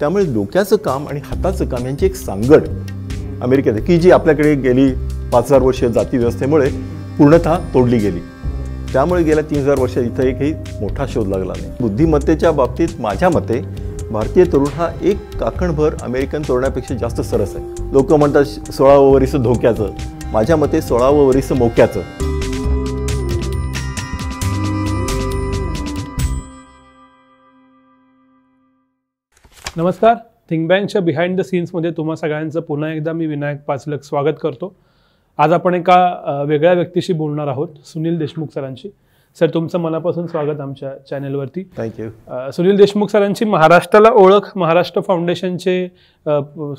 त्यामुळे डोक्याचं काम आणि हाताचं काम यांची एक सांगड अमेरिकेत की जी आपल्याकडे गेली पाच हजार वर्ष जाती व्यवस्थेमुळे पूर्णतः तोडली गेली. त्यामुळे गेल्या तीन हजार वर्षात इथं एकही मोठा शोध लागला नाही. बुद्धिमत्तेच्या बाबतीत माझ्या मते भारतीय तरुण हा एक काकणभर अमेरिकन तरुणापेक्षा जास्त सरस आहे. लोक म्हणतात सोळावं वरीस धोक्याचं. माझ्या मते सोळावं वरीस मोक्याचं. नमस्कार. थिंक बँकच्या बिहाइंड द सीन्समध्ये तुम्हा सगळ्यांचं पुन्हा एकदा मी विनायक पाचलक स्वागत करतो. आज आपण एका वेगळ्या व्यक्तीशी बोलणार आहोत सुनील देशमुख सरांशी. सर तुमचं मनापासून स्वागत आमच्या चॅनेलवरती थँक्यू सुनील देशमुख सरांची महाराष्ट्राला ओळख महाराष्ट्र फाउंडेशनचे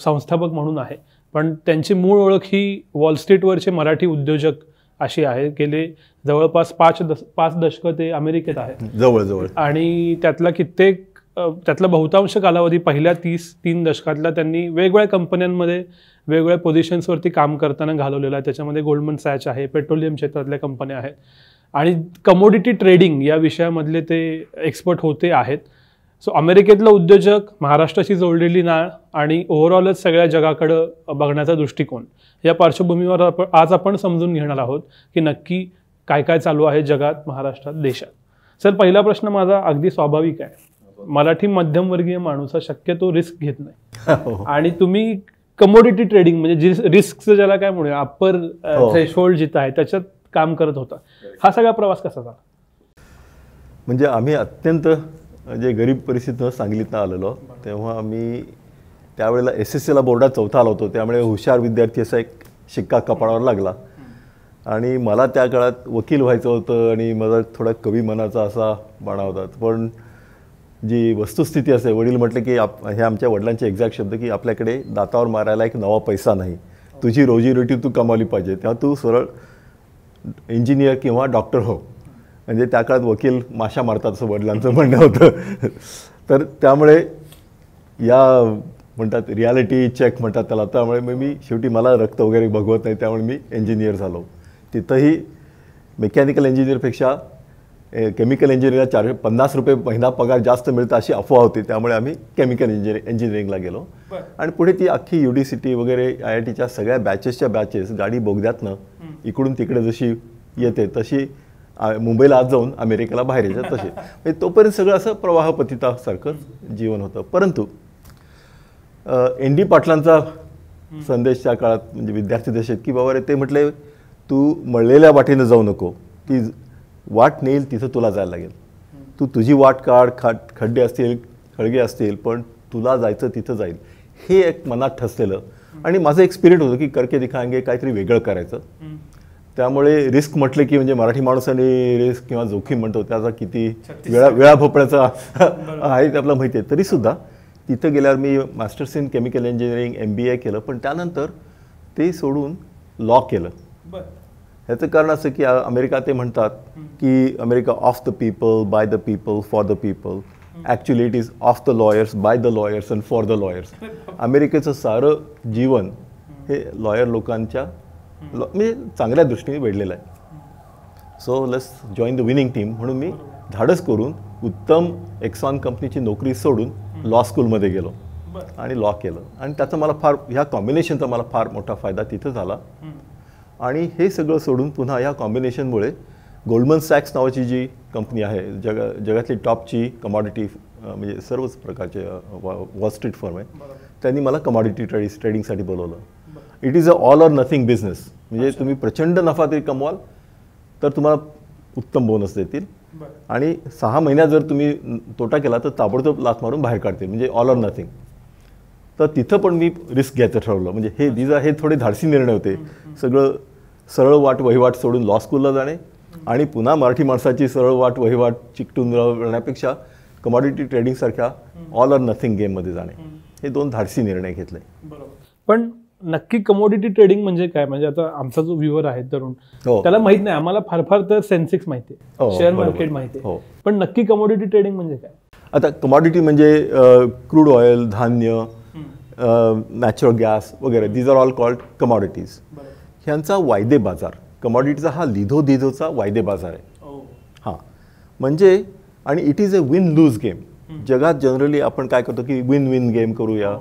संस्थापक म्हणून आहे. पण त्यांची मूळ ओळख ही वॉल स्ट्रीटवरचे मराठी उद्योजक अशी आहे. गेले जवळपास पाच दश पाच दशकं ते अमेरिकेत आहेत. जवळ जवळ. आणि त्यातला कित्येक त्यातला बहुतांश कालावधी पहिल्या तीस तीन दशकातला त्यांनी वेगवेगळ्या कंपन्यांमध्ये वेगवेगळ्या पोझिशन्सवरती काम करताना घालवलेलं आहे. त्याच्यामध्ये गोल्डमन सॅच आहे पेट्रोलियम क्षेत्रातल्या कंपन्या आहेत. आणि कमोडिटी ट्रेडिंग या विषयामधले ते एक्सपर्ट होते आहेत. सो अमेरिकेतलं उद्योजक महाराष्ट्राशी जोडलेली नाळ आणि ओव्हरऑलच सगळ्या जगाकडं बघण्याचा दृष्टिकोन या पार्श्वभूमीवर आपण आज आपण समजून घेणार आहोत की नक्की काय काय चालू आहे जगात महाराष्ट्रात देशात. सर पहिला प्रश्न माझा अगदी स्वाभाविक आहे. मराठी मध्यमवर्गीय माणूस हा शक्यतो रिस्क घेत नाही. हो. आणि तुम्ही कमोडिटी ट्रेडिंग म्हणजे रिस्कचं ज्याला काय म्हणूया अप्पर हो. थ्रेशोल्ड जिथं आहे त्याच्यात काम करत होता. हा सगळा प्रवास कसा झाला? म्हणजे आम्ही अत्यंत म्हणजे गरीब परिस्थितीनं सांगलीतनं आलेलो तेव्हा आम्ही त्यावेळेला एस एस सीला बोर्डात चौथा आलो होतो. त्यामुळे हुशार विद्यार्थी असा एक शिक्का कपाळावर लागला. आणि मला त्या काळात वकील व्हायचं होतं आणि माझा थोडा कवी मनाचा असा बाणा होता. पण जी वस्तुस्थिती असते वडील म्हटले की आप हे आमच्या वडिलांचे एक्झॅक्ट शब्द की आपल्याकडे दातावर मारायला एक नवा पैसा नाही. तुझी रोजीरोटी तू कमावली पाहिजे. तेव्हा तू सरळ इंजिनियर किंवा डॉक्टर हो. म्हणजे त्या काळात वकील माशा मारतात असं वडिलांचं म्हणणं होतं. तर त्यामुळे या म्हणतात रियालिटी चेक म्हणतात त्याला. त्यामुळे मग मी शेवटी मला रक्त वगैरे बघवत नाही त्यामुळे मी इंजिनियर झालो. तिथंही मेकॅनिकल इंजिनियरपेक्षा केमिकल इंजिनिअरला चार पन्नास रुपये महिना पगार जास्त मिळतं अशी अफवा होती त्यामुळे आम्ही केमिकल इंजिनिअर इंजिनिअरिंगला गेलो. आणि पुढे ती अख्खी यू डी सी टी वगैरे आय आय टीच्या सगळ्या बॅचेसच्या बॅचेस गाडी बोगद्यातनं इकडून तिकडे जशी येते तशी मुंबईला आज जाऊन अमेरिकेला बाहेर यायचं तसे म्हणजे तोपर्यंत सगळं असं प्रवाहपतितासारखं जीवन होतं. परंतु एन डी पाटलांचा संदेश त्या काळात म्हणजे विद्यार्थी दशेत की बाबा रे ते म्हटले तू मळलेल्या वाटेनं जाऊ नको. ती वाट नेईल तिथं तुला जायला लागेल. तू तुझी वाट काढ खड खड्डे असतील खळगे असतील पण तुला जायचं तिथं जाईल. हे एक मनात ठसलेलं. आणि माझं एक स्पिरिट होतं की करके दिखांगे काहीतरी वेगळं करायचं. त्यामुळे रिस्क म्हटलं की म्हणजे मराठी माणसाने रिस्क किंवा जोखीम म्हणतो त्याचा किती वेळा वेळा भोपळ्याचा आहे ते आपल्याला माहिती आहे. तरीसुद्धा तिथं गेल्यावर मी masters in chemical engineering M B A केलं पण त्यानंतर ते सोडून लॉ केलं. ह्याचं कारण असं की अमेरिका ते म्हणतात की America of the people by the people for the people actually it is of the lawyers by the lawyers and for the lawyers अमेरिकेचं सारं जीवन हे लॉयर लोकांच्या लॉ म्हणजे चांगल्या दृष्टीने वेढलेलं आहे. So let's join the winning team म्हणून मी धाडस करून उत्तम एक्सॉन कंपनीची नोकरी सोडून लॉ स्कूलमध्ये गेलो. आणि लॉ केलं. आणि त्याचा मला फार ह्या कॉम्बिनेशनचा मला फार मोठा फायदा तिथं झाला. आणि हे सगळं सोडून पुन्हा या कॉम्बिनेशनमुळे गोल्डमन सॅक्स नावाची जी कंपनी आहे जगा जगातली टॉपची कमॉडिटी म्हणजे सर्वच प्रकारचे वॉल स्ट्रीट फर्म आहे. त्यांनी मला कमॉडिटी ट्रेडिस ट्रेडिंगसाठी बोलवलं. It is a all or nothing business म्हणजे तुम्ही प्रचंड नफा तरी कमवाल तर तुम्हाला उत्तम बोनस देतील. आणि सहा महिन्यात जर तुम्ही तोटा केला तर ताबडतोब लाथ मारून बाहेर काढतील. म्हणजे ऑल ऑर नथिंग तर तिथं पण मी रिस्क घ्यायचं ठरवलं. म्हणजे हे दिजा हे थोडे धाडसी निर्णय होते. सगळं सरळ वाट वहिवाट सोडून लॉ स्कूलला जाणे आणि पुन्हा मराठी माणसाची सरळ वाट वहिवाट चिकटून राहण्यापेक्षा कमॉडिटी ट्रेडिंगसारख्या ऑल ऑर नथिंग गेममध्ये जाणे. हे दोन धाडसी निर्णय घेतले. पण नक्की कमोडिटी ट्रेडिंग म्हणजे काय? म्हणजे आता आमचा जो व्ह्युअर आहे तरुण हो. त्याला माहीत नाही. आम्हाला फार फार तर सेन्सेक्स माहिती हो, आहे शेअर बरोबर. मार्केट माहिती आहे. हो. पण नक्की कमोडिटी ट्रेडिंग म्हणजे काय? आता कमॉडिटी म्हणजे क्रूड ऑइल धान्य नॅचरल गॅस वगैरे these are all called commodities ह्यांचा वायदे बाजार कमॉडिटीचा हा लिधो दिधोचा वायदे बाजार आहे. हां. म्हणजे आणि it is a win lose game जगात जनरली आपण काय करतो की विन विन गेम करूया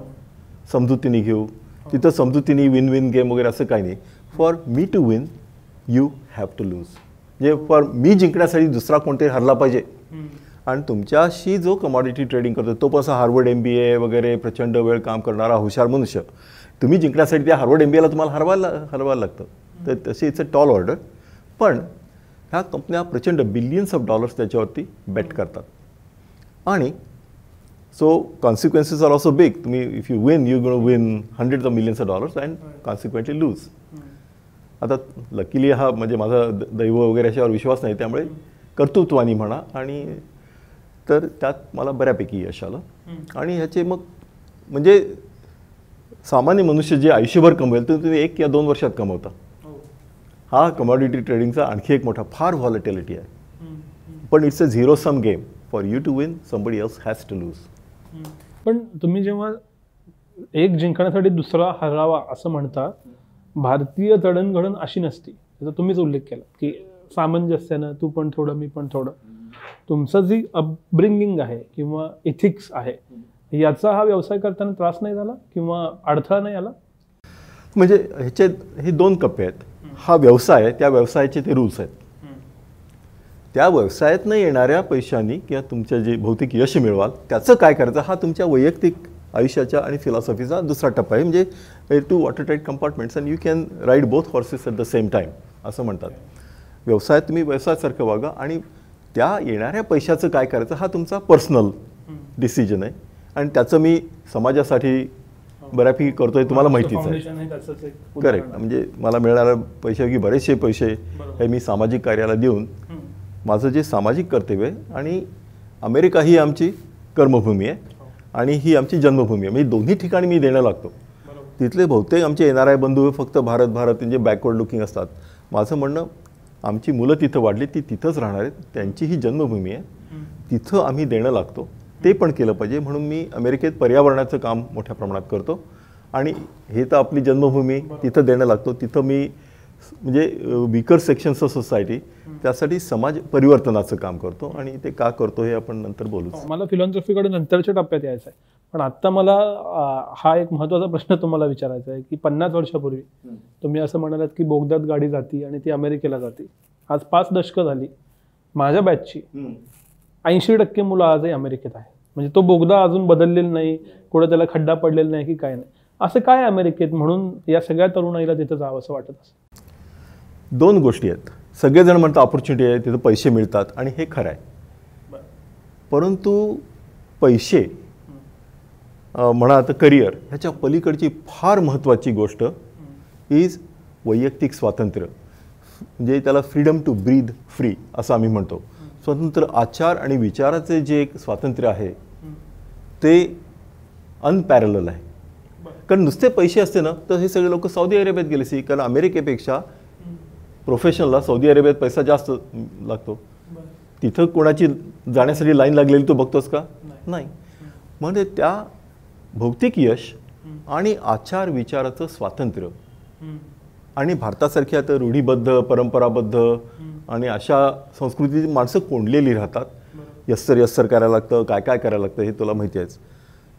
समजुतीने घेऊ. तिथं समजुतीने विन विन गेम वगैरे असं काही नाही. For me to win you have to lose म्हणजे फॉर मी जिंकण्यासाठी दुसरा कोणतरी हरला पाहिजे. आणि तुमच्याशी जो कमॉडिटी ट्रेडिंग करतो तो पण असा हार्वर्ड एम बी ए वगैरे प्रचंड वेळ काम करणारा हुशार मनुष्य. तुम्ही जिंकण्यासाठी त्या हार्वर्ड एम बी एला तुम्हाला हरवायला हरवायला लागतं. तर तशी इट्स अ टॉल ऑर्डर पण ह्या कंपन्या प्रचंड बिलियन्स ऑफ डॉलर्स त्याच्यावरती बेट करतात. आणि so consequences are also big तुम्ही if you win you gonna win hundred of millions of dollars and consequently lose आता लकीली हा म्हणजे माझा दैव वगैरे याच्यावर विश्वास नाही त्यामुळे कर्तृत्वानी म्हणा आणि तर त्यात मला बऱ्यापैकी यश आलं. आणि ह्याचे मग म्हणजे सामान्य मनुष्य जे आयुष्यभर कमवेल तर तुम्ही एक या दोन वर्षात कमवता. हा. कमॉडिटी ट्रेडिंगचा आणखी एक मोठा फार व्हॉलिटिलिटी आहे. पण it's a zero sum game for you to win somebody else has to lose पण तुम्ही जेव्हा एक जिंकण्यासाठी दुसरा हरावा असं म्हणता भारतीय जडणघडण अशी नसती. त्याचा तुम्हीच उल्लेख केला की सामंजस्यानं तू पण थोडं मी पण थोडं. तुमचं जी अपब्रिंगिंग आहे किंवा इथिक्स आहे याचा हा व्यवसाय करताना त्रास नाही झाला किंवा अडथळा नाही आला? म्हणजे ह्याचे हे दोन कप्पे आहेत. हा व्यवसाय आहे त्या व्यवसायाचे ते रूल्स आहेत. त्या व्यवसायातनं येणाऱ्या पैशांनी किंवा तुमच्या जे भौतिक यश मिळवाल त्याचं काय करायचं? हा तुमच्या वैयक्तिक आयुष्याच्या आणि फिलॉसॉफीचा दुसरा टप्पा आहे. म्हणजे two watertight compartments and you can ride both horses at the same time असं म्हणतात. व्यवसायात तुम्ही व्यवसायासारखं वागा आणि त्या येणाऱ्या पैशाचं काय करायचं हा तुमचा पर्सनल डिसिजन आहे आणि त्याचं मी समाजासाठी बऱ्यापैकी करतोय तुम्हाला माहितीच आहे करेक्ट. म्हणजे मला मिळणाऱ्या पैशापैकी बरेचसे पैसे. हे मी सामाजिक कार्याला देऊन. माझं जे सामाजिक कर्तव्य आहे आणि अमेरिका ही आमची कर्मभूमी आहे आणि ही आमची जन्मभूमी आहे म्हणजे दोन्ही ठिकाणी मी देणं लागतो. तिथले बहुतेक आमचे आय बंधू फक्त भारत भारत म्हणजे बॅकवर्ड लुकिंग असतात माझं म्हणणं आमची मुलं तिथं वाढली ती तिथंच राहणार आहेत. त्यांची ही जन्मभूमी आहे. तिथं आम्ही देणं लागतो. ते पण केलं पाहिजे. म्हणून मी अमेरिकेत पर्यावरणाचं काम मोठ्या प्रमाणात करतो. आणि हे तर आपली जन्मभूमी. तिथं देणं लागतो. तिथं मी म्हणजे विकर सेक्शन्स ऑफ सोसायटी त्यासाठी समाज परिवर्तनाचं काम करतो. आणि ते का करतो हे आपण नंतर बोलूच. मला फिलॉन्थ्रॉफीकडे नंतरच्या टप्प्यात यायचं आहे पण आता मला हा एक महत्त्वाचा प्रश्न तुम्हाला विचारायचा आहे की पन्नास वर्षापूर्वी तुम्ही असं म्हणालात की बोगद्यात गाडी जाती आणि ती अमेरिकेला जाते. आज पाच दशकं झाली. माझ्या बॅचची ऐंशी टक्के मुलं आजही अमेरिकेत आहे म्हणजे तो बोगदा अजून बदललेला नाही कुठं त्याला खड्डा पडलेला नाही की काय नाही. असं काय आहे अमेरिकेत म्हणून या सगळ्या तरुणाईला तिथं जावं असं वाटत असं दोन गोष्टी आहेत. सगळेजण म्हणतात ऑपॉर्च्युनिटी आहे तिथं पैसे मिळतात आणि हे खरं आहे. परंतु पैसे म्हणा तर करिअर ह्याच्या पलीकडची फार महत्त्वाची गोष्ट इज वैयक्तिक स्वातंत्र्य. म्हणजे त्याला फ्रीडम टू ब्रीद फ्री असं आम्ही म्हणतो. स्वतंत्र आचार आणि विचाराचे जे एक स्वातंत्र्य आहे ते अनपॅरल आहे. कारण नुसते पैसे असते ना तर हे सगळे लोक सौदी अरेबियात गेले सी कारण अमेरिकेपेक्षा प्रोफेशनलला सौदी अरेबियात पैसा जास्त लागतो. तिथं कोणाची जाण्यासाठी लाईन लागलेली तू बघतोस का? नाही. म्हणजे त्या भौतिक यश आणि आचार विचाराचं स्वातंत्र्य. आणि भारतासारख्या तर रूढीबद्ध परंपराबद्ध आणि अशा संस्कृतीची माणसं कोंडलेली राहतात. यस्सर यस्सर करायला लागतं काय काय करायला लागतं हे तुला माहिती आहेच.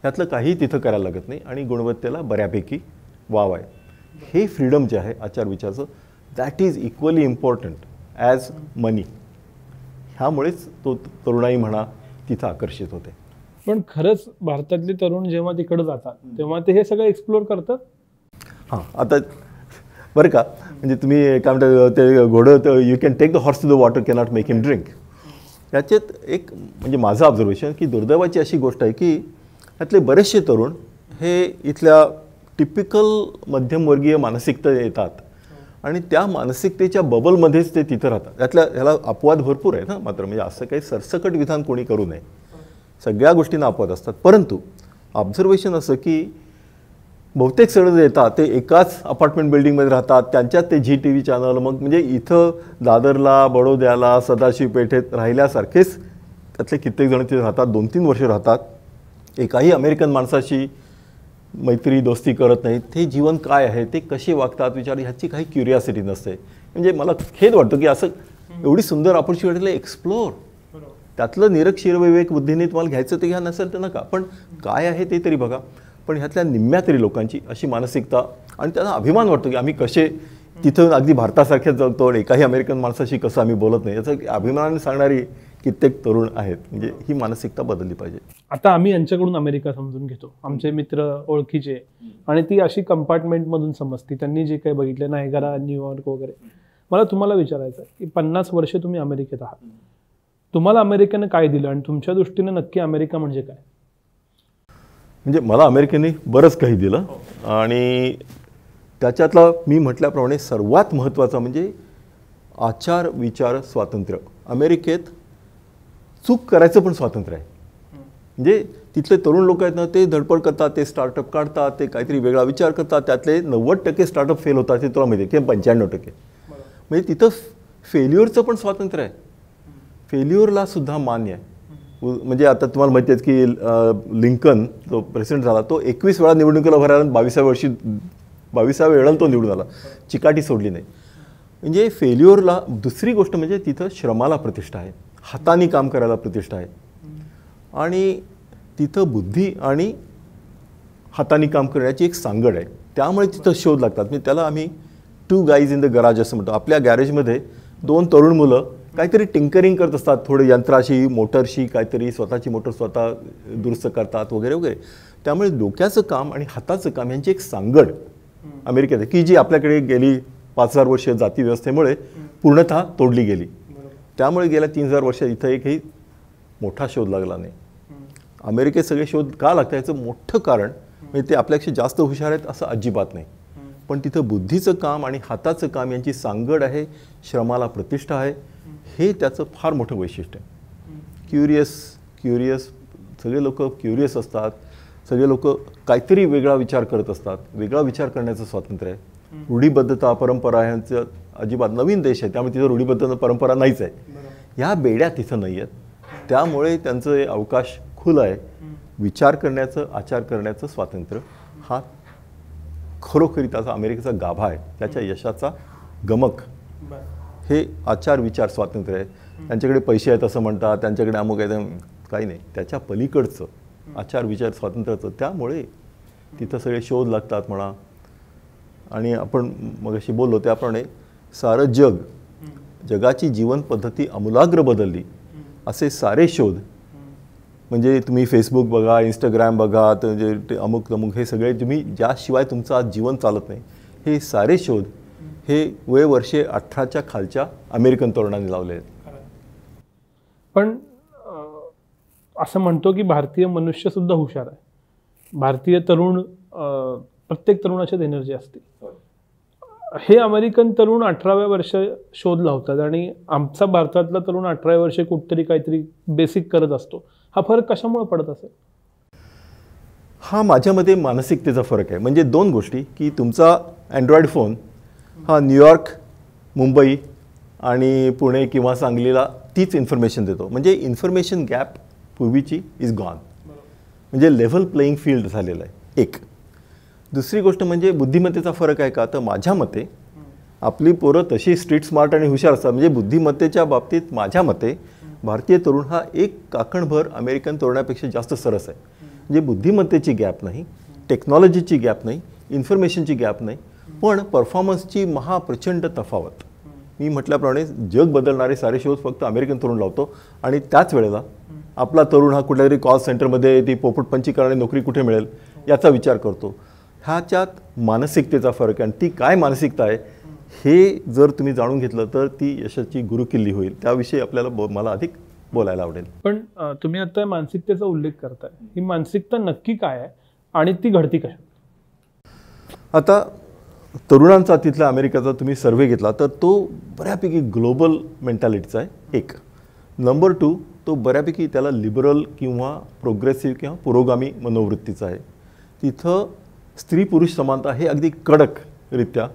ह्यातलं काही तिथं करायला लागत नाही आणि गुणवत्तेला बऱ्यापैकी वाव आहे. हे फ्रीडम जे आहे आचार विचाराचं that is equally important as money ह्यामुळेच तो तरुणाई म्हणा तिथं आकर्षित होते. पण खरंच भारतातले तरुण जेव्हा तिकडे जातात तेव्हा ते हे सगळं एक्सप्लोर करतात? हां आता बरं का म्हणजे तुम्ही काय म्हणता ते घोडं you can take the horse to the water cannot make him drink याच्यात एक म्हणजे माझं ऑब्झर्वेशन की दुर्दैवाची अशी गोष्ट आहे की यातले बरेचसे तरुण हे इथल्या टिपिकल मध्यमवर्गीय मानसिकता येतात. आणि त्या मानसिकतेच्या बबलमध्येच ते तिथं राहतात. त्यातल्या ह्याला अपवाद भरपूर आहे ना मात्र म्हणजे असं काही सरसकट विधान कोणी करू नये. सगळ्या गोष्टींना अपवाद असतात. परंतु ऑब्झर्वेशन असं की बहुतेक सगळं येतात ते एकाच अपार्टमेंट बिल्डिंगमध्ये राहतात त्यांच्यात ते झी टी व्ही चॅनल मग म्हणजे इथं दादरला बडोद्याला सदाशिव पेठेत राहिल्यासारखेच त्यातले कित्येक जण तिथे राहतात दोन तीन वर्ष राहतात. एकाही अमेरिकन माणसाशी मैत्री दोस्ती करत नाहीत ते जीवन काय आहे ते कसे वागतात विचार ह्याची काही क्युरियासिटी नसते. म्हणजे मला खेद वाटतो की असं एवढी सुंदर ऑपॉर्च्युनिटीला एक्सप्लोर त्यातलं निरक्षीर विवेक बुद्धीने तुम्हाला घ्यायचं ते घ्या नसेल तर नका. पण काय आहे ते तरी बघा. पण ह्यातल्या निम्म्या तरी लोकांची अशी मानसिकता आणि त्यांना अभिमान वाटतो की आम्ही कसे तिथं अगदी भारतासारख्याच जगतो आणि एकाही अमेरिकन माणसाशी कसं आम्ही बोलत नाही. याचं अभिमानाने सांगणारी कित्येक तरुण आहेत. म्हणजे ही मानसिकता बदलली पाहिजे. आता आम्ही यांच्याकडून अमेरिका समजून घेतो. आमचे मित्र ओळखीचे. आणि ती अशी कंपार्टमेंटमधून समजती. त्यांनी जे काही बघितलं नायगरा न्यूयॉर्क वगैरे. मला तुम्हाला विचारायचं की पन्नास वर्ष तुम्ही अमेरिकेत आहात. तुम्हाला अमेरिकेनं काय दिलं आणि तुमच्या दृष्टीने नक्की अमेरिका म्हणजे काय? म्हणजे मला अमेरिकेने बरंच काही दिलं आणि त्याच्यातला मी म्हटल्याप्रमाणे सर्वात महत्त्वाचं म्हणजे आचार विचार स्वातंत्र्य. अमेरिकेत चूक करायचं पण स्वातंत्र्य आहे. म्हणजे तिथले तरुण लोक आहेत ना ते धडपड करतात ते स्टार्टअप काढतात ते काहीतरी वेगळा विचार करतात. त्यातले नव्वद टक्के स्टार्टअप फेल होतात ते तुला माहिती आहे. किंवा पंच्याण्णव टक्के. म्हणजे तिथं फेल्युअरचं पण स्वातंत्र्य आहे. फेल्युअरला सुद्धा मान्य आहे. म्हणजे आता तुम्हाला माहिती आहे की लिंकन जो प्रेसिडेंट झाला तो एकवीस वेळा निवडणुकीला उभा राहिला आणि बावीसाव्या वर्षी बावीसाव्या वेळेला तो निवडून आला. चिकाटी सोडली नाही. म्हणजे फेल्युअरला दुसरी गोष्ट म्हणजे तिथं श्रमाला प्रतिष्ठा आहे. हाताने काम करायला प्रतिष्ठा आहे. आणि तिथं बुद्धी आणि हाताने काम करण्याची एक सांगड आहे. त्यामुळे तिथं शोध लागतात. म्हणजे त्याला आम्ही two guys in the garage असं म्हणतो. आपल्या गॅरेजमध्ये दोन तरुण मुलं काहीतरी टिंकरिंग करत असतात थोडं यंत्राशी मोटरशी काहीतरी स्वतःची मोटर स्वतः दुरुस्त करतात वगैरे वगैरे. त्यामुळे डोक्याचं काम आणि हाताचं काम यांची एक सांगड अमेरिकेत आहे की जी आपल्याकडे गेली पाच हजार वर्ष जाती व्यवस्थेमुळे पूर्णतः तोडली गेली. त्यामुळे गेल्या तीन हजार वर्षात इथं एकही मोठा शोध लागला नाही. अमेरिकेत सगळे शोध का लागतात याचं मोठं कारण म्हणजे ते आपल्यापेक्षा जास्त हुशार आहेत असं अजिबात नाही. पण तिथं बुद्धीचं काम आणि हाताचं काम यांची सांगड आहे श्रमाला प्रतिष्ठा आहे. हे त्याचं फार मोठं वैशिष्ट्य आहे. क्युरियस क्युरियस सगळे लोक क्युरियस असतात. सगळे लोक काहीतरी वेगळा विचार करत असतात. वेगळा विचार करण्याचं स्वातंत्र्य आहे. रूढीबद्धता परंपरा ह्यांचं अजिबात नवीन देश आहे. त्यामुळे तिथं रूढीबद्धता परंपरा नाहीच आहे. ह्या बेड्या तिथं नाही आहेत. त्यामुळे त्यांचं हे अवकाश खुलं आहे. विचार करण्याचं आचार करण्याचं स्वातंत्र्य हा खरोखरी त्याचा अमेरिकेचा गाभा आहे. त्याच्या यशाचा गमक. हे आचार विचार स्वातंत्र्य आहे. त्यांच्याकडे पैसे आहेत असं म्हणतात त्यांच्याकडे अमुक आहे काही नाही. त्याच्या पलीकडचं आचार विचार स्वातंत्र्याचं त्यामुळे तिथं सगळे शोध लागतात म्हणा. आणि आपण मगाशी बोललो त्याप्रमाणे सारं जग जगाची जीवन पद्धती आमूलाग्र बदलली. असे सारे शोध. म्हणजे तुम्ही फेसबुक बघा इंस्टाग्राम बघा तर जे ते अमुक तमुक हे सगळे तुम्ही ज्याशिवाय तुमचं आज जीवन चालत नाही हे सारे शोध हे वय वर्षे अठराच्या खालच्या अमेरिकन तरुणांनी लावले आहेत. पण असं म्हणतो की भारतीय मनुष्य सुद्धा हुशार आहे. भारतीय तरुण प्रत्येक तरुणाच्यात एनर्जी असते. हे अमेरिकन तरुण अठराव्या वर्ष शोध लावतात आणि आमचा भारतातला तरुण अठराव्या वर्षे कुठतरी काहीतरी बेसिक करत असतो. हा फरक कशामुळे पडत असेल? हा माझ्यामध्ये मानसिकतेचा फरक आहे. म्हणजे दोन गोष्टी की तुमचा अँड्रॉइड फोन हा न्यूयॉर्क मुंबई आणि पुणे किंवा सांगलीला तीच इन्फॉर्मेशन देतो. म्हणजे इन्फॉर्मेशन गॅप पूर्वीची इज गॉन म्हणजे लेव्हल प्लेईंग फील्ड झालेलं आहे. एक. दुसरी गोष्ट म्हणजे बुद्धिमत्तेचा फरक आहे का? तर माझ्या मते आपली पोरं तशी स्ट्रीट स्मार्ट आणि हुशार असतात. म्हणजे बुद्धिमत्तेच्या बाबतीत माझ्या मते भारतीय तरुण हा एक काकणभर अमेरिकन तरुणापेक्षा जास्त सरस आहे. म्हणजे बुद्धिमत्तेची गॅप नाही टेक्नॉलॉजीची गॅप नाही इन्फॉर्मेशनची गॅप नाही पण परफॉर्मन्सची महाप्रचंड तफावत. मी म्हटल्याप्रमाणे जग बदलणारे सारे शोध फक्त अमेरिकन तरुण लावतो. आणि त्याच वेळेला आपला तरुण हा कुठल्यातरी कॉल सेंटरमध्ये ती पोपटपंची करणारी नोकरी कुठे मिळेल याचा विचार करतो. ह्याच्यात मानसिकतेचा फरक आहे. आणि ती काय मानसिकता आहे हे जर तुम्ही जाणून घेतलं तर ती यशाची गुरुकिल्ली होईल. त्याविषयी आपल्याला बो मला अधिक बोलायला आवडेल. पण तुम्ही आता मानसिकतेचा उल्लेख करताय. ही मानसिकता नक्की काय आहे आणि ती घडती कशा आता तरुणांचा तिथल्या अमेरिकेचा तुम्ही सर्वे घेतला तर तो बऱ्यापैकी ग्लोबल मेंटॅलिटीचा आहे. एक. नंबर टू तो बऱ्यापैकी त्याला लिबरल किंवा प्रोग्रेसिव्ह किंवा पुरोगामी मनोवृत्तीचा आहे. तिथं स्त्री पुरुष समानता हे अगदी कडकरित्या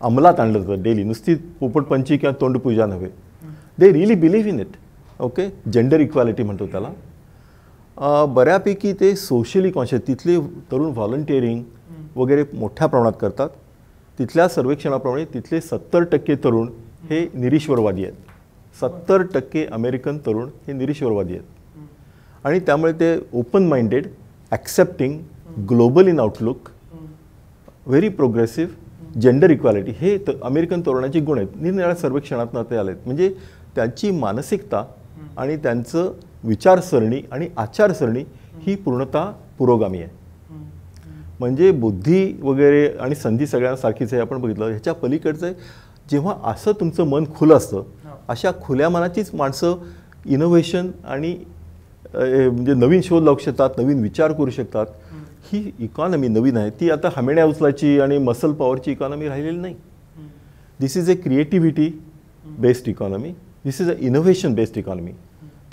अंमलात आणलं जातं डेली नुसती पोपटपंची किंवा तोंडपूजा नव्हे. They really believe in it okay gender equality म्हणतो त्याला. बऱ्यापैकी ते सोशली कॉन्शियस तिथले तरुण व्हॉलंटिअरिंग वगैरे मोठ्या प्रमाणात करतात. तिथल्या सर्वेक्षणाप्रमाणे तिथले सत्तर टक्के तरुण हे निरीश्वरवादी आहेत. सत्तर टक्के अमेरिकन तरुण हे निरीश्वरवादी आहेत. आणि त्यामुळे ते open minded accepting global in outlook very progressive gender equality हे त अमेरिकन तरुणाचे गुण आहेत. निरनिराळ्या सर्वेक्षणातनं ते आले आहेत म्हणजे त्यांची मानसिकता आणि त्यांचं विचारसरणी आणि आचारसरणी ही पूर्णतः पुरोगामी आहे. म्हणजे बुद्धी वगैरे आणि संधी सगळ्यांना सारखीच आहे आपण बघितलं. ह्याच्या पलीकडचं आहे जेव्हा असं तुमचं मन खुलं असतं अशा खुल्या मनाचीच माणसं इनोव्हेशन आणि अ, म्हणजे नवीन शोध लावू शकतात नवीन विचार करू शकतात. ही इकॉनॉमी नवीन आहे. ती आता हमेण्या उचलाची आणि मसल पॉवरची इकॉनॉमी राहिलेली नाही. This is a creativity based economy this is a innovation based economy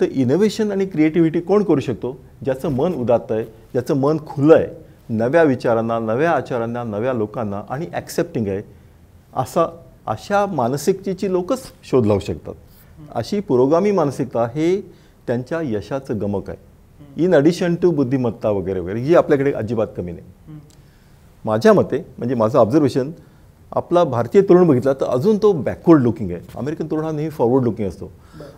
तर इनोव्हेशन आणि क्रिएटिव्हिटी कोण करू शकतो? ज्याचं मन उदात्त आहे ज्याचं मन खुलं आहे. नव्या विचारांना नव्या आचारांना नव्या लोकांना आणि ॲक्सेप्टिंग आहे असा अशा मानसिकतेची लोकच शोध लावू शकतात. अशी पुरोगामी मानसिकता हे त्यांच्या यशाचं गमक आहे. इन ॲडिशन टू बुद्धिमत्ता वगैरे वगैरे ही आपल्याकडे अजिबात कमी नाही. माझ्या मते म्हणजे माझं ऑब्झर्वेशन आपला भारतीय तरुण बघितला तर अजून तो बॅकवर्ड लुकिंग आहे. अमेरिकन तरुण हा नेहमी फॉरवर्ड लुकिंग असतो.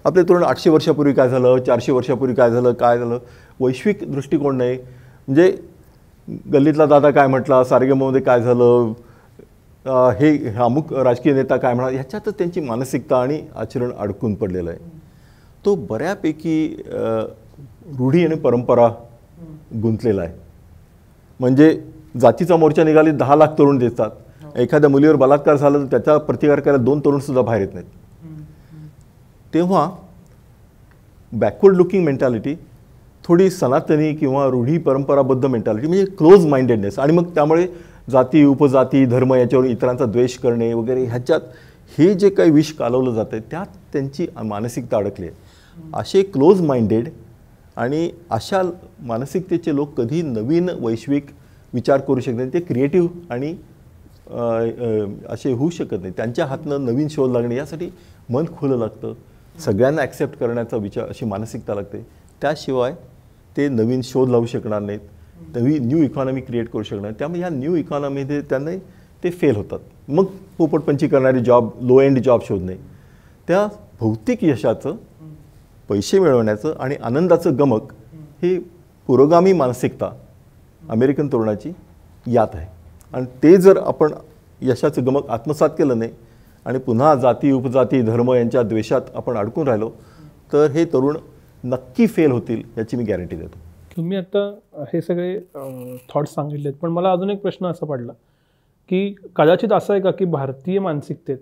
आपले तरुण आठशे वर्षापूर्वी काय झालं चारशे वर्षापूर्वी काय झालं काय झालं? वैश्विक दृष्टिकोन नाही. म्हणजे गल्लीतला दादा काय म्हटला? सारेगममध्ये काय झालं? हे हे अमुक राजकीय नेता काय म्हणा ह्याच्यातच त्यांची मानसिकता आणि आचरण अडकून पडलेलं आहे. तो बऱ्यापैकी रूढी आणि परंपरा गुंतलेला आहे. म्हणजे जातीचा मोर्चा निघाले दहा लाख तरुण देतात. एखाद्या मुलीवर बलात्कार झाला तर त्याचा प्रतिकार करायला दोन तरुणसुद्धा बाहेर येत नाहीत. तेव्हा बॅकवर्ड लुकिंग मेंटॅलिटी थोडी सनातनी किंवा रूढी परंपराबद्ध मेंटॅलिटी म्हणजे क्लोज माइंडेडनेस आणि मग त्यामुळे जाती उपजाती धर्म याच्यावर इतरांचा द्वेष करणे वगैरे ह्याच्यात हे जे काही विष कालवलं जातं त्यात त्यांची मानसिकता अडकली आहे. असे क्लोज माइंडेड आणि अशा मानसिकतेचे लोक कधी नवीन वैश्विक विचार करू शकत नाही ते क्रिएटिव्ह आणि असे होऊ शकत नाही त्यांच्या हातनं नवीन शोध लागणे यासाठी मन खुलं लागतं. सगळ्यांना ॲक्सेप्ट करण्याचा विचार अशी मानसिकता लागते. त्याशिवाय ते नवीन शोध लावू शकणार नाहीत नवी न्यू इकॉनॉमी क्रिएट करू शकणार त्यामुळे ह्या न्यू इकॉनॉमीमध्ये त्यांना ते फेल होतात. मग पोपटपंची करणारे जॉब लो एंड जॉब शोधणे. त्या भौतिक यशाचं पैसे मिळवण्याचं आणि आनंदाचं गमक हे पुरोगामी मानसिकता अमेरिकन तरुणाची यात आहे. आणि ते जर आपण यशाचं गमक आत्मसात केलं नाही आणि पुन्हा जाती उपजाती धर्म यांच्या द्वेषात आपण अडकून राहिलो तर हे तरुण नक्की फेल होतील याची मी गॅरंटी देतो. तुम्ही आता हे सगळे थॉट्स सांगितलेत पण मला अजून एक प्रश्न असा पडला की कदाचित असं आहे का की भारतीय मानसिकतेत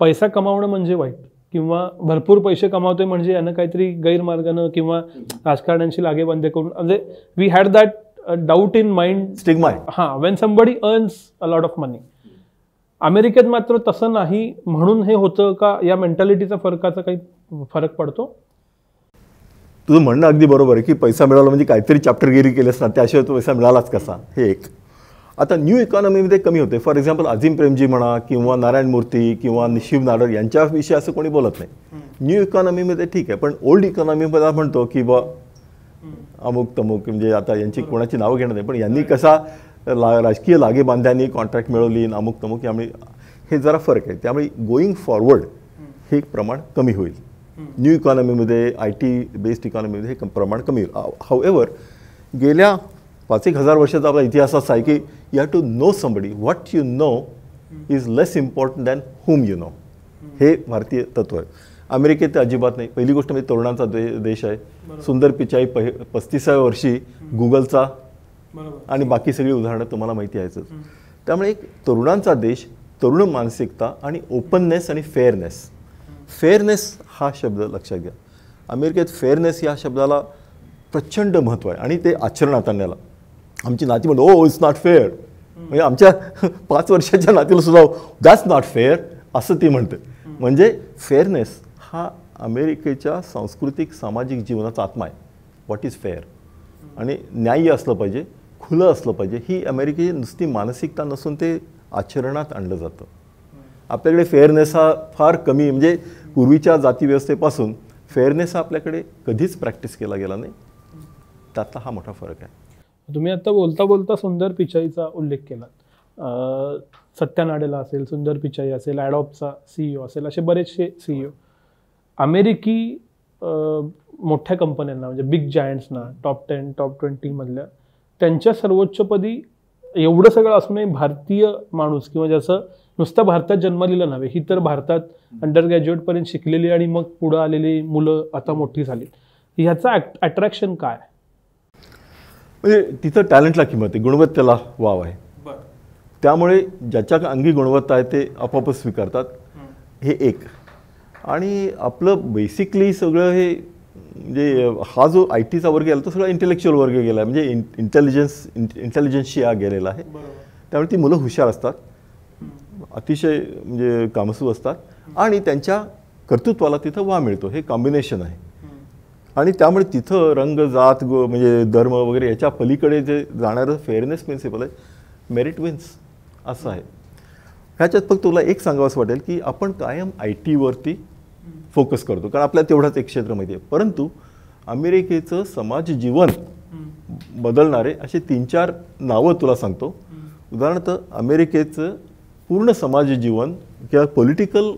पैसा कमावणं म्हणजे वाईट किंवा भरपूर पैसे कमावतोय म्हणजे यानं काहीतरी गैरमार्गानं किंवा राजकारण्यांशी लागेबांधे करून म्हणजे we had that doubt in mind stigma हां when somebody earns a lot of money अमेरिकेत मात्र तसं नाही म्हणून हे होतं का या मेंटॅलिटीचा फरकाचा काही फरक पडतो? तुझं म्हणणं अगदी बरोबर आहे की पैसा मिळाला म्हणजे काहीतरी चॅप्टरगिरी केलंस ना त्याशिवाय तो पैसा मिळालाच कसा? हे एक. आता न्यू इकॉनॉमीमध्ये कमी होते फॉर एक्झाम्पल अजिम प्रेमजी म्हणा किंवा नारायण मूर्ती किंवा शिव नाडर यांच्याविषयी असं कोणी बोलत नाही. न्यू इकॉनॉमीमध्ये ठीक आहे पण ओल्ड इकॉनॉमीमध्ये म्हणतो की बा अमुक तमुक म्हणजे आता यांची कोणाची नावं घेणं नाही पण यांनी कसा ला राजकीय लागेबांध्यांनी कॉन्ट्रॅक्ट मिळवली अमुक तमुक यामुळे हे जरा फरक आहे. त्यामुळे गोईंग फॉरवर्ड हे प्रमाण कमी होईल. न्यू इकॉनॉमीमध्ये आय टी बेस्ड इकॉनॉमीमध्ये हे कम- प्रमाण कमी होईल. हाऊ एव्हर गेल्या पाच एक हजार वर्षाचा आपला इतिहास असा आहे की you have to know somebody what you know is less important than whom you know हे भारतीय तत्व आहे. अमेरिकेत ते अजिबात नाही. पहिली गोष्ट म्हणजे तरुणांचा दे देश आहे. सुंदर पिचाई पहि पस्तीसाव्या वर्षी गुगलचा आणि बाकी सगळी उदाहरणं तुम्हाला माहिती आहेच. त्यामुळे एक तरुणांचा देश तरुण मानसिकता आणि ओपननेस आणि फेअरनेस फेअरनेस हा शब्द लक्षात घ्या. अमेरिकेत फेअरनेस या शब्दाला प्रचंड महत्त्व आहे आणि ते आचरणात आणण्याला आमची नाती म्हणतो ओ इट्स नॉट फेअर म्हणजे आमच्या पाच वर्षाच्या नातीला सुद्धा दॅट्स नॉट फेअर असं ती म्हणते. म्हणजे फेअरनेस हा अमेरिकेच्या सांस्कृतिक सामाजिक जीवनाचा आत्मा आहे. व्हॉट इज फेअर आणि न्याय्य असलं पाहिजे खुलं असलं पाहिजे ही अमेरिकेची नुसती मानसिकता नसून ते आचरणात आणलं जातं. आपल्याकडे फेअरनेस हा फार कमी म्हणजे पूर्वीच्या जातीव्यवस्थेपासून फेअरनेस हा आपल्याकडे कधीच प्रॅक्टिस केला गेला नाही. त्यातला हा मोठा फरक आहे. तुम्ही आता बोलता बोलता सुंदर पिचाईचा उल्लेख केला सत्यानाडेला सत्या नाडेला असेल सुंदर पिचाई असेल ॲडॉपचा सीईओ असेल असे बरेचसे सीईओ अमेरिकी मोठ्या कंपन्यांना म्हणजे बिग जायंट्सना टॉप टेन टॉप ट्वेंटीमधल्या त्यांच्या सर्वोच्चपदी एवढं सगळं असूनही भारतीय माणूस किंवा ज्याचं नुसतं भारतात जन्मलेलं नव्हे ही तर भारतात अंडर ग्रॅज्युएटपर्यंत शिकलेली आणि मग पुढं आलेली मुलं आता मोठी झाली. ह्याचं अट्रॅक्शन काय? म्हणजे तिथं टॅलेंटला किंमत आहे गुणवत्तेला वाव आहे. त्यामुळे ज्याच्या अंगी गुणवत्ता आहे ते आपोआपच स्वीकारतात. हे एक. आणि आपलं बेसिकली सगळं हे म्हणजे हा जो आय टीचा वर्ग गेला तो सगळा इंटेलेक्च्युअल वर्ग गेला आहे. म्हणजे इंटेलिजन्स इंटेलिजन्सशी हा गेलेला आहे. त्यामुळे ती मुलं हुशार असतात. अतिशय म्हणजे कामसू असतात आणि त्यांच्या कर्तृत्वाला तिथं वाव मिळतो. हे कॉम्बिनेशन आहे. आणि त्यामुळे तिथं रंग जात गो म्हणजे धर्म वगैरे याच्या पलीकडे जे जाणारं फेअरनेस प्रिन्सिपल आहे मेरिट विन्स असं आहे. ह्याच्यात फक्त तुला एक सांगावंसं वाटेल की आपण कायम आय टीवरती फोकस करतो. कारण आपल्याला तेवढाच एक क्षेत्र माहिती आहे. परंतु अमेरिकेचं समाज जीवन बदलणारे असे तीन चार नावं तुला सांगतो. उदाहरणार्थ अमेरिकेचं पूर्ण समाज जीवन किंवा पॉलिटिकल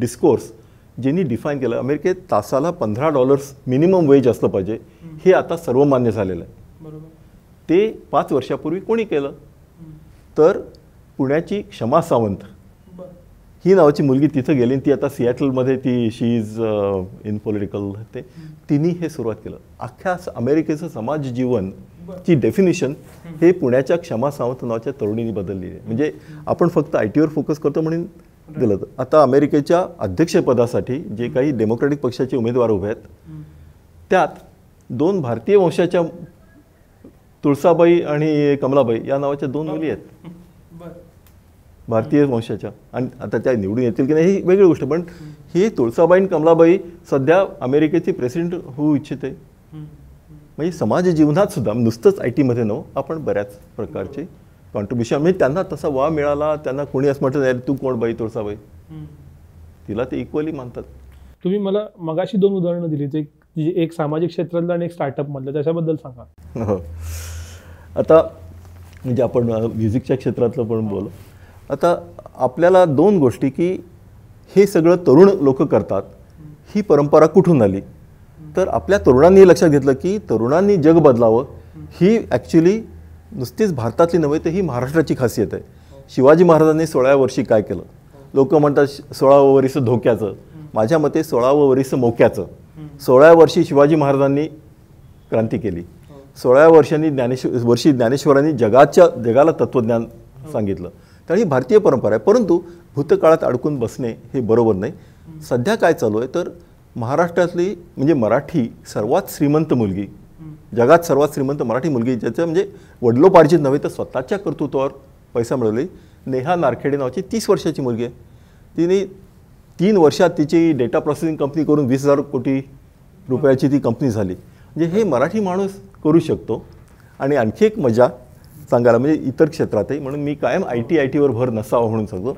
डिस्कोर्स ज्यांनी डिफाईन केलं अमेरिकेत तासाला पंधरा डॉलर्स मिनिमम वेज असलं पाहिजे हे आता सर्वमान्य झालेलं आहे. ते पाच वर्षापूर्वी कोणी केलं? तर पुण्याची क्षमा सावंत. ही नावाची मुलगी तिथं गेली आणि ती आता सिॲटलमध्ये ती शी इज इन पॉलिटिकल ते. तिने हे सुरुवात केलं. अख्ख्या अमेरिकेचं समाज जीवन ची डेफिनेशन हे पुण्याच्या क्षमा सावंत नावाच्या तरुणीने बदलली आहे. म्हणजे आपण फक्त आय टीवर फोकस करतो म्हणून दिलं तर आता अमेरिकेच्या अध्यक्षपदासाठी जे काही डेमोक्रॅटिक पक्षाचे उमेदवार उभे आहेत त्यात दोन भारतीय वंशाच्या तुळसाबाई आणि कमलाबाई या नावाच्या दोन मुली आहेत. भारतीय वंशाच्या. आणि आता त्या निवडून येतील की नाही ही वेगळी गोष्ट. पण ही. तुळसाबाई आणि कमलाबाई सध्या अमेरिकेची प्रेसिडेंट होऊ इच्छिते. म्हणजे समाज जीवनात सुद्धा नुसतंच आय टीमध्ये नव आपण बऱ्याच प्रकारचे कॉन्ट्रीब्युशन म्हणजे त्यांना तसा वाव मिळाला त्यांना कोणी असं म्हटलं नाही तू कोण बाई तुळसाबाई तिला ते इक्वली मानतात. तुम्ही मला मगाशी दोन उदाहरणं दिली एक जी एक सामाजिक क्षेत्रातलं आणि एक स्टार्टअप मधलं त्याच्याबद्दल सांगा. हो. आता म्हणजे आपण म्युझिकच्या क्षेत्रातलं पण बोलू. आता आपल्याला दोन गोष्टी की हे सगळं तरुण लोक करतात ही परंपरा कुठून आली? तर आपल्या तरुणांनी हे लक्षात घेतलं की तरुणांनी जग बदलावं ही ॲक्च्युली नुसतीच भारतातली नव्हे तर ही महाराष्ट्राची खासियत आहे. शिवाजी महाराजांनी सोळाव्या वर्षी काय केलं? लोक म्हणतात सोळावं वरीस धोक्याचं. माझ्या मते सोळावं वरीस मोक्याचं. सोळाव्या वर्षी शिवाजी महाराजांनी क्रांती केली. सोळाव्या वर्षांनी ज्ञानेश्वर वर्षी ज्ञानेश्वरांनी जगाच्या जगाला तत्त्वज्ञान सांगितलं. तर ही भारतीय परंपरा आहे. परंतु भूतकाळात अडकून बसणे हे बरोबर नाही. सध्या काय चालू आहे? तर महाराष्ट्रातली म्हणजे मराठी सर्वात श्रीमंत मुलगी जगात सर्वात श्रीमंत मराठी मुलगी ज्याचं म्हणजे वडलोपार्जित नव्हे तर स्वतःच्या कर्तृत्वावर पैसा मिळवली. नेहा नारखेडे नावाची तीस वर्षाची मुलगी आहे. तिने तीन वर्षात तिची डेटा प्रोसेसिंग कंपनी करून वीस हजार कोटी रुपयाची ती कंपनी झाली. म्हणजे हे मराठी माणूस करू शकतो. आणि आणखी एक मजा सांगायला म्हणजे इतर क्षेत्रातही म्हणून मी कायम आय टी आय टीवर भर नसावा म्हणून सांगतो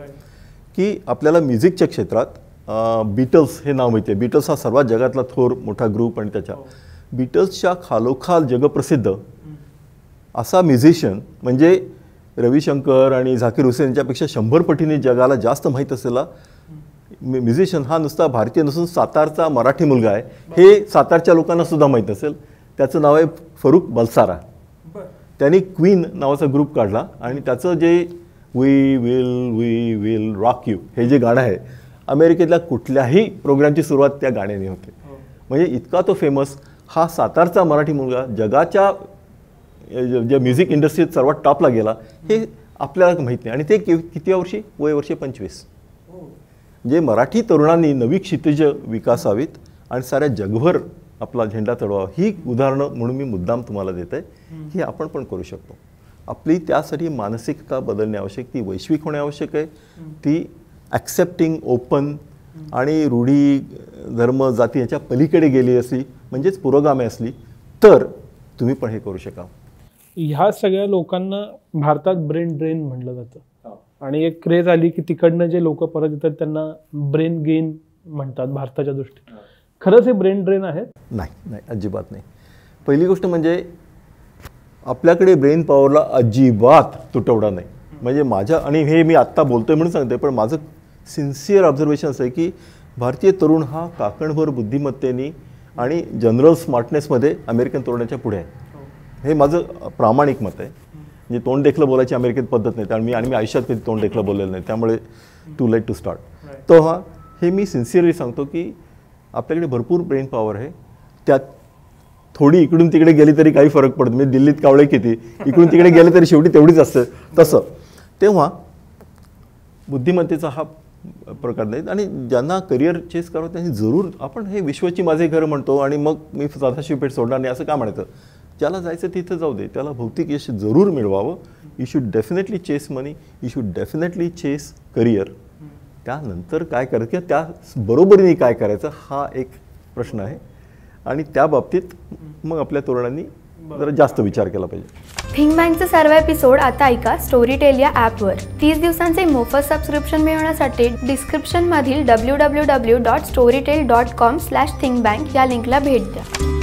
की आपल्याला म्युझिकच्या क्षेत्रात बीटल्स हे नाव माहिती आहे. बीटल्स हा सर्वात जगातला थोर मोठा ग्रुप आणि त्याच्या बीटल्सच्या खालोखाल जगप्रसिद्ध असा म्युझिशियन म्हणजे रविशंकर आणि झाकीर हुसेन यांच्यापेक्षा शंभर पटीने जगाला जास्त माहीत असलेला म्युझिशियन हा नुसता भारतीय नसून सातारचा मराठी मुलगा आहे. हे सातारच्या लोकांना सुद्धा माहीत असेल. त्याचं नाव आहे फरुख बलसारा. त्यांनी क्वीन नावाचा ग्रुप काढला आणि त्याचं जे we will we will rock you हे जे गाणं आहे अमेरिकेतल्या कुठल्याही प्रोग्रामची सुरुवात त्या गाण्याने होते. म्हणजे इतका तो फेमस हा सातारचा मराठी मुलगा जगाच्या ज- जे म्युझिक इंडस्ट्रीत सर्वात टॉपला गेला हे आपल्याला माहीत नाही. आणि ते कि किती वर्षी? वय वर्षे पंचवीस. जे मराठी तरुणांनी नवी क्षितिज विकासावीत आणि साऱ्या जगभर आपला झेंडा चढवावा ही उदाहरणं म्हणून मी मुद्दाम तुम्हाला देत आहे. ही आपण पण करू शकतो. आपली त्यासाठी मानसिकता बदलणे आवश्यक ती वैश्विक होणे आवश्यक आहे. ती ॲक्सेप्टिंग ओपन आणि रूढी धर्म जाती याच्या पलीकडे गेली असली म्हणजेच पुरोगामी असली तर तुम्ही पण हे करू शकाल. ह्या सगळ्या लोकांना भारतात ब्रेन ड्रेन म्हटलं जातं. आणि एक क्रेज आली की तिकडनं जे लोक परत येतात त्यांना ब्रेन गेन म्हणतात भारताच्या दृष्टीने खरंच हे ब्रेन ड्रेन आहेत? नाही नाही अजिबात नाही. पहिली गोष्ट म्हणजे आपल्याकडे ब्रेन पॉवरला अजिबात तुटवडा नाही. म्हणजे माझ्या आणि हे मी आत्ता बोलतोय म्हणून सांगते पण माझं सिन्सिअर ऑब्झर्वेशन असं आहे की भारतीय तरुण हा काकणभर बुद्धिमत्तेने आणि जनरल स्मार्टनेसमध्ये अमेरिकन तरुणाच्या पुढे आहे. हे. माझं प्रामाणिक मत आहे. म्हणजे तोंड देखलं बोलायची अमेरिकेत पद्धत नाही. त्यामुळे मी आणि मी आयुष्यात कधी तोंड देखलं बोललेलं नाही. त्यामुळे टू लेट टू स्टार्ट तेव्हा हे मी सिन्सिअरली सांगतो की आपल्याकडे भरपूर ब्रेन पॉवर आहे. त्यात थोडी इकडून तिकडे गेली तरी काही फरक पडत नाही. म्हणजे दिल्लीत कावळे किती? इकडून तिकडे गेले तरी शेवटी तेवढीच असतं. तसं. तेव्हा बुद्धिमत्तेचा हा प्रकार नाही आणि ज्यांना करिअर चेस करावं त्यांनी जरूर आपण हे विश्वची माझे घर म्हणतो आणि मग मी सदाशिव पेठ सोडणार नाही असं का म्हणायचं? ज्याला जायचं तिथं जाऊ दे. त्याला भौतिक यश जरूर मिळवावं. You should definitely chase money you should definitely chase career त्यानंतर काय करायचं? किंवा त्या बरोबरीने काय करायचं? हा एक प्रश्न आहे. आणि त्या बाबतीत मग आपल्या तरुणांनी जरा जास्त विचार केला पाहिजे. थिंक बँकचे सर्व एपिसोड आता ऐका स्टोरी टेल या ॲपवर तीस दिवसांचे मोफत सबस्क्रिप्शन मिळवण्यासाठी डिस्क्रिप्शनमधील W W W dot Storytel dot com slash think bank या लिंकला भेट द्या.